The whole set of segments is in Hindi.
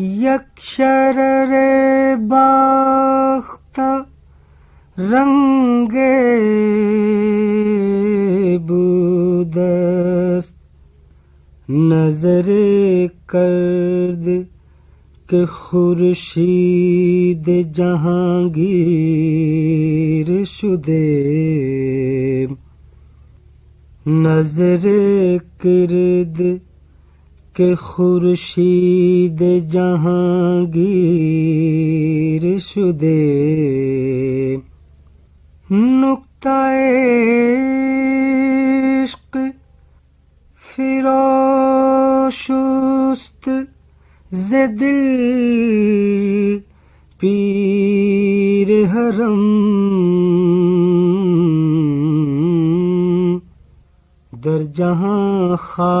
यक्षर रे बाख्त रंगे बुदस्त नज़र कर्द के खुर्शीद जहांगीर शुदे नज़र किरद के खुर्शीद जहांगीर शुदे। नुक्ता इश्क फिरोशुस्त दिल पीर हरम। दर जहाँ खा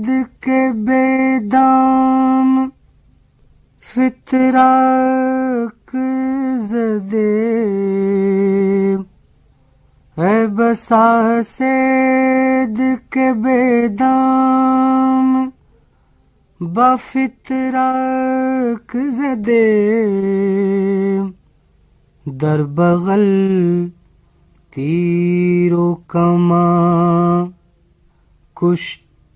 जद के बेदाम फितराक जदे है बसा सेद के बेदाम बफितराक जदे दर बगल तीरो कमा कुश्त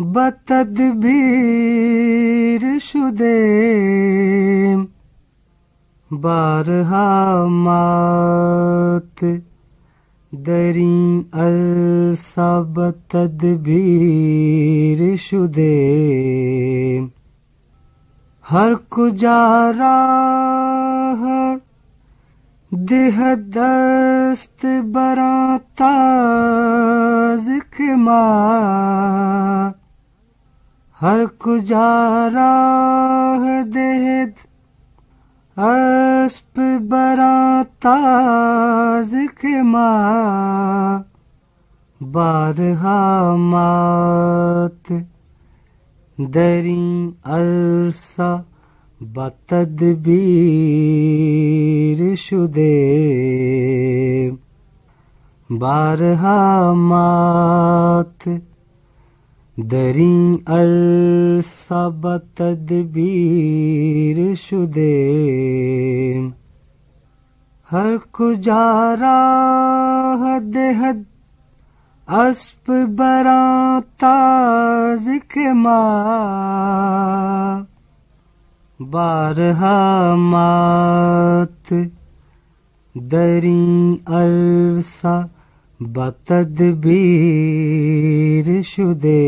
बतदबीर शुदे बारहा मात दरी अरसा बतदबीर शुदे हर कुजारा देह दस्त बरा ताज के माँ हर कुजारा देद, अस्प बराताज के माँ, बारहा मात, दरी अरसा बतदबीर शुदे बारहा मात दरी अरसब तदबीर शुदे हर कुजारा हद हद, अस्प बरा ताज माँ। बारहा मात दरी अरसा बतदबीर शुदे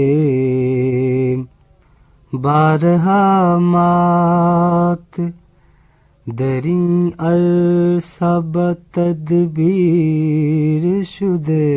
बारहा मात दरी अरसब तदबीर शुदे